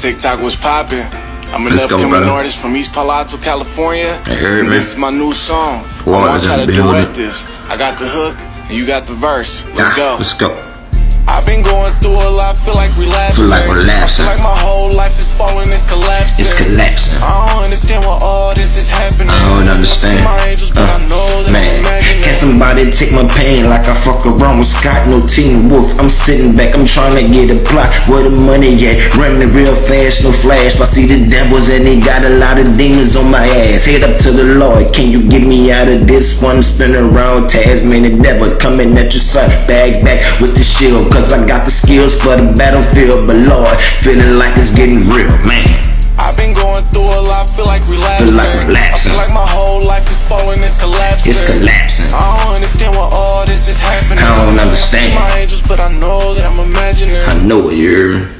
TikTok was popping. I'm an Let's upcoming artist from East Palo Alto, California. I heard, and. This is my new song. I want y'all to duet this. I got the hook, and you got the verse. Let's Ah, go. Let's go. I've been going through a lot, feel like relapsing. Feel like relapsing. I feel like my whole life is falling, it's collapsing. It's collapsing. I don't understand why all this is happening. I don't understand. Somebody take my pain like I fuck around with Scott? No Teen Wolf. I'm sitting back, I'm trying to get a plot. Where the money at? Running real fast, no flash. But I see the devils and they got a lot of demons on my ass. Head up to the Lord, can you get me out of this one? Spin around Tasman, the devil coming at your son. Bag back with the shield, cause I got the skills for the battlefield. But Lord, feeling like it's getting real, man. Whole life is falling, it's collapsing. It's collapsing. I don't understand why all this is happening. I don't understand. I my angels, but I know that I'm imagining. I know it, you hear me?